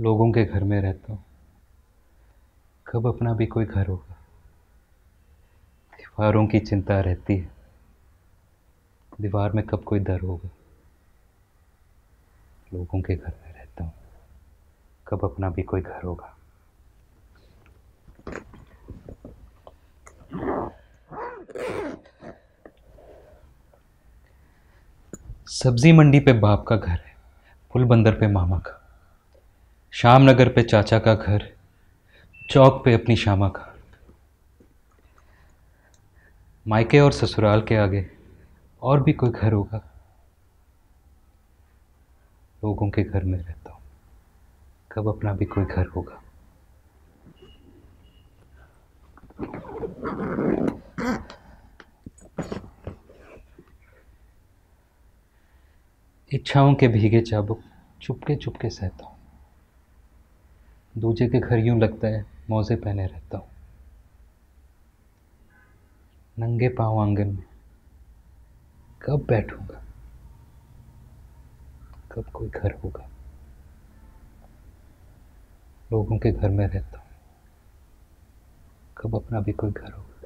लोगों के घर में रहता हूँ। कब अपना भी कोई घर होगा। दीवारों की चिंता रहती है। दीवार में कब कोई दर होगा। लोगों के घर में रहता हूँ। कब अपना भी कोई घर होगा। सब्ज़ी मंडी पे बाप का घर है। पुल बंदर पे मामा का। शाम नगर पे चाचा का घर, चौक पे अपनी श्यामा का। मायके और ससुराल के आगे और भी कोई घर होगा, लोगों के घर में रहता हूँ। कब अपना भी कोई घर होगा। इच्छाओं के भीगे चाबुक चुपके चुपके सहता हूँ। दूजे के घर यूँ लगता है मोजे पहने रहता हूँ। नंगे पाँव आँगन में। कब बैठूँगा? कब कोई घर होगा? लोगों के घर में रहता हूँ। कब अपना भी कोई घर होगा?